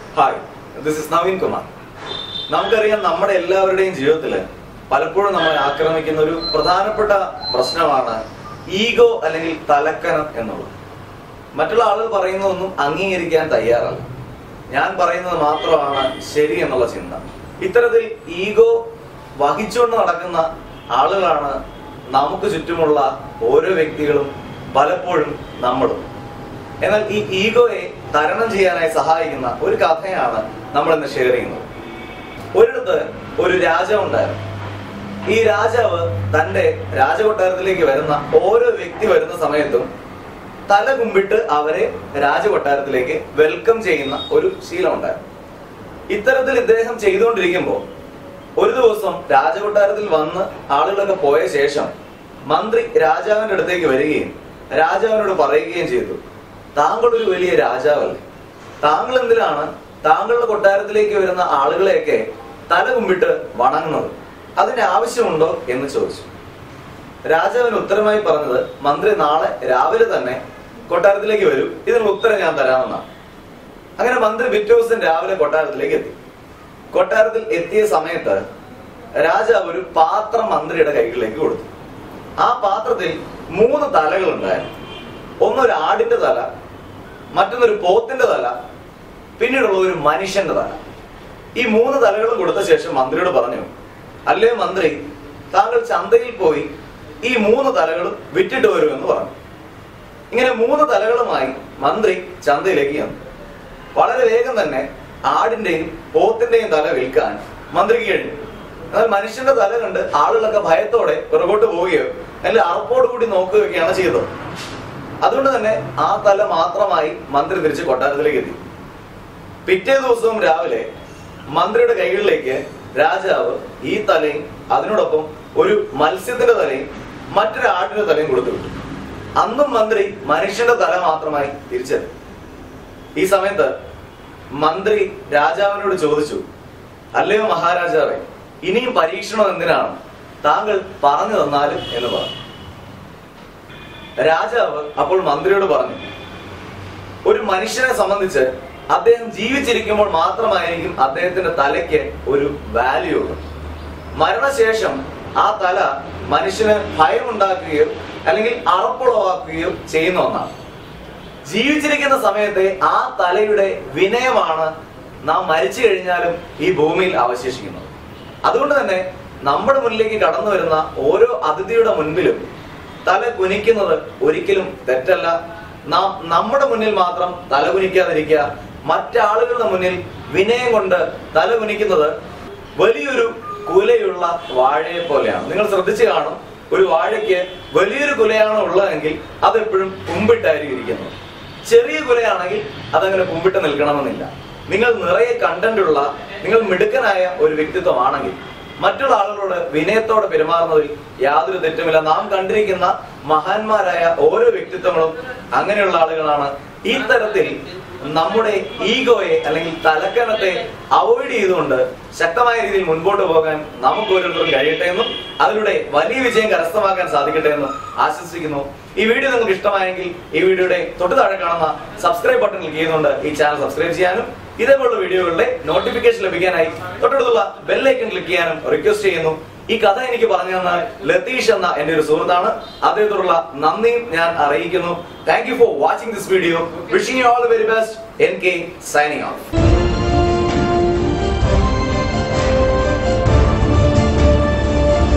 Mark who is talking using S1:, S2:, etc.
S1: Hi this is Naveen Kumar നമുക്കറിയാം നമ്മുടെ എല്ലാവരുടെയും ജീവിതത്തിൽ പലപ്പോഴും നമ്മളെ ആക്രമിക്കുന്ന ഒരു പ്രധാനപ്പെട്ട പ്രശ്നമാണ് ഈഗോ അല്ലെങ്കിൽ തലക്കനം എന്നുള്ളത്. മറ്റുള്ള ആളുകൾ പറയുന്നതൊന്നും അംഗീകരിക്കാൻ തയ്യാറല്ല. ഞാൻ പറയുന്നത് മാത്രമാണ് ശരി എന്നുള്ള ചിന്ത. ഇത്തരത്തിൽ ഈഗോ വഹിച്ചുകൊണ്ട് നടക്കുന്ന ആളുകളാണ് നമുക്ക് ചുറ്റുമുള്ള ഓരോ വ്യക്തികളും പലപ്പോഴും നമ്മളും. എന്നാൽ ഈ ഈഗോയെ തരണം ചെയ്യാനായി സഹായിക്കുന്ന ഒരു കഥയാണ് നമ്മൾ ഇന്ന് ഷെയർ ചെയ്യുന്നത്. ഒരിടത്ത് ഒരു രാജാവ് ഉണ്ടായിരുന്നു. ഈ രാജാവ് തന്റെ രാജകൊട്ടാരത്തിലേക്ക് വരുന്ന ഓരോ വ്യക്തി വരുന്ന സമയത്തും തല കുമ്പിട്ട് അവരെ രാജകൊട്ടാരത്തിലേക്ക് വെൽക്കം ചെയ്യുന്ന ഒരു ശീലം ഉണ്ടായിരുന്നു. ഇത്തരത്തിൽ ഇദ്ദേഹം ചെയ്തുകൊണ്ടിരിക്കുമ്പോൾ ഒരു ദിവസം രാജകൊട്ടാരത്തിൽ വന്ന് ആളുകളൊക്കെ പോയ ശേഷം മന്ത്രി രാജാവിന്റെ അടുത്തേക്ക് വരികയും രാജാവിനോട് പറയുകയും ചെയ്തു. താങ്കൾ ഒരു വലിയ രാജാവല്ലേ? താങ്കൾ എന്തിനാണ് താങ്കളുടെ കൊട്ടാരത്തിലേക്ക് വരുന്ന ആളുകളെയൊക്കെ തല കുമ്പിട്ട് വണങ്ങുന്നത്? അതിന്റെ ആവശ്യമുണ്ടോ എന്ന് ചോദിച്ചു. രാജാവിന് ഉത്തരമായി പറഞ്ഞത് മന്ത്രി നാളെ രാവിലെ തന്നെ കൊട്ടാരത്തിലേക്ക് വരും. ഇതിനുള്ള ഉത്തരം ഞാൻ തരാമെന്നാണ് അങ്ങനെ മന്ത്രി പിറ്റേ ദിവസം രാവിലെ കൊട്ടാരത്തിലേക്ക് എത്തി. കൊട്ടാരത്തിൽ എത്തിയ സമയത്ത് രാജാവ് ഒരു പാത്രം മന്ത്രിയുടെ കൈകളിലേക്ക് കൊടുത്തു. ആ പാത്രത്തിൽ മൂന്ന് തലകൾ ഉണ്ടായിരുന്നു ഒന്നൊരു ആടിന്റെ തല മറ്റൊന്നൊരു പോത്തിന്റെ തല പിന്നീടുള്ള ഒരു മനുഷ്യന്റെ തല ഈ മൂന്ന് തലകളും കൊടുത്ത ശേഷം മന്ത്രിയോട് പറഞ്ഞു അല്ലേ മന്ത്രി താങ്കൾ ചന്തയിൽ പോയി ഈ മൂന്ന് തലകളും വിറ്റിട്ട് വരുമെന്ന് പറഞ്ഞു. ഇങ്ങനെ മൂന്ന് തലകളുമായി മന്ത്രി ചന്തയിലേക്ക് ചെന്നു. വളരെ വേഗം തന്നെ ആടിന്റെയും പോത്തിന്റെയും തല വിൽക്കാൻ മന്ത്രിക്ക് കഴിഞ്ഞു. എന്നാൽ മനുഷ്യന്റെ തല കണ്ട് ആളുകളൊക്കെ ഭയത്തോടെ പുറകോട്ട് പോവുകയോ അല്ലെങ്കിൽ അറപ്പോട് കൂടി നോക്കുകയൊക്കെയാണ് ചെയ്തത്. അതുകൊണ്ട് തന്നെ ആ തല മാത്രമായി മന്ത്രി തിരിച്ച് കൊട്ടാരത്തിലേക്ക് എത്തി. പിറ്റേ ദിവസവും രാവിലെ മന്ത്രിയുടെ കൈകളിലേക്ക് രാജാവ് ഈ തലയും അതിനോടൊപ്പം ഒരു മത്സ്യത്തിന്റെ തലയും മറ്റൊരു ആടിന്റെ തലയും കൊടുത്തു വിട്ടു. അന്നും മന്ത്രി മനുഷ്യന്റെ തല മാത്രമായി തിരിച്ചെത്തി. ഈ സമയത്ത് മന്ത്രി രാജാവിനോട് ചോദിച്ചു അല്ലയോ മഹാരാജാവേ ഇനിയും പരീക്ഷണം എന്തിനാണ്? താങ്കൾ പറഞ്ഞു തന്നാലും എന്ന് പറഞ്ഞു. രാജാവ് അപ്പോൾ മന്ത്രിയോട് പറഞ്ഞു ഒരു മനുഷ്യനെ സംബന്ധിച്ച് അദ്ദേഹം ജീവിച്ചിരിക്കുമ്പോൾ മാത്രമായിരിക്കും അദ്ദേഹത്തിന്റെ തലയ്ക്ക് ഒരു വാല്യൂ ഉള്ളത് മരണശേഷം ആ തല മനുഷ്യന് ഭയമുണ്ടാക്കുകയോ അല്ലെങ്കിൽ അറപ്പുളവാക്കുകയോ ചെയ്യുന്ന ഒന്നാണ്. ജീവിച്ചിരിക്കുന്ന സമയത്തെ ആ തലയുടെ വിനയമാണ് നാം മരിച്ചു കഴിഞ്ഞാലും ഈ ഭൂമിയിൽ അവശേഷിക്കുന്നത്. അതുകൊണ്ട് തന്നെ നമ്മുടെ മുന്നിലേക്ക് കടന്നു വരുന്ന ഓരോ അതിഥിയുടെ മുൻപിലും തല കുനിക്കുന്നത് ഒരിക്കലും തെറ്റല്ല. നാം നമ്മുടെ മുന്നിൽ മാത്രം തല കുനിക്കാതിരിക്കുക മറ്റാളുകളുടെ മുന്നിൽ വിനയം കൊണ്ട് തല കുനിക്കുന്നത് വലിയൊരു കുലയുള്ള വാഴയെ പോലെയാണ്. നിങ്ങൾ ശ്രദ്ധിച്ചു കാണും ഒരു വാഴയ്ക്ക് വലിയൊരു കുലയാണ് ഉള്ളതെങ്കിൽ അതെപ്പോഴും കുമ്പിട്ടായിരിക്കും ഇരിക്കുന്നത് ചെറിയ കുലയാണെങ്കിൽ അതങ്ങനെ കുമ്പിട്ട് നിൽക്കണമെന്നില്ല. നിങ്ങൾ നിറയെ കണ്ടന്റുള്ള നിങ്ങൾ മിടുക്കനായ ഒരു വ്യക്തിത്വമാണെങ്കിൽ മറ്റുള്ള ആളുകളോട് വിനയത്തോടെ പെരുമാറുന്നതിൽ യാതൊരു തെറ്റുമില്ല. നാം കണ്ടിരിക്കുന്ന മഹാന്മാരായ ഓരോ വ്യക്തിത്വങ്ങളും അങ്ങനെയുള്ള ആളുകളാണ്. ഈ തരത്തിൽ നമ്മുടെ ഈഗോയെ അല്ലെങ്കിൽ തലക്കനത്തെ അവോയ്ഡ് ചെയ്തുകൊണ്ട് ശക്തമായ രീതിയിൽ മുൻപോട്ട് പോകാൻ നമുക്ക് ഓരോരുത്തർക്കും കഴിയട്ടെ എന്നും അതിലൂടെ വലിയ വിജയം കരസ്ഥമാക്കാൻ സാധിക്കട്ടെ എന്നും ആശംസിക്കുന്നു. ഈ വീഡിയോ നിങ്ങൾക്ക് ഇഷ്ടമായെങ്കിൽ ഈ വീഡിയോയുടെ തൊട്ടു താഴെ കാണുന്ന സബ്സ്ക്രൈബ് ബട്ടൺ ക്ലിക്ക് ചെയ്തുകൊണ്ട് ഈ ചാനൽ സബ്സ്ക്രൈബ് ചെയ്യാനും ഇതേപോലുള്ള വീഡിയോകളുടെ നോട്ടിഫിക്കേഷൻ ലഭിക്കാനായി തൊട്ടടുത്തുള്ള ബെല്ലൈക്കൺ ക്ലിക്ക് ചെയ്യാനും റിക്വസ്റ്റ് ചെയ്യുന്നു. ഈ കഥ എനിക്ക് പറഞ്ഞു തന്നാൽ ലതീഷ് എന്ന എന്റെ ഒരു സുഹൃത്താണ്. അദ്ദേഹത്തോടുള്ള നന്ദിയും ഞാൻ അറിയിക്കുന്നു. Thank you for watching this video wishing you all the very best N K signing off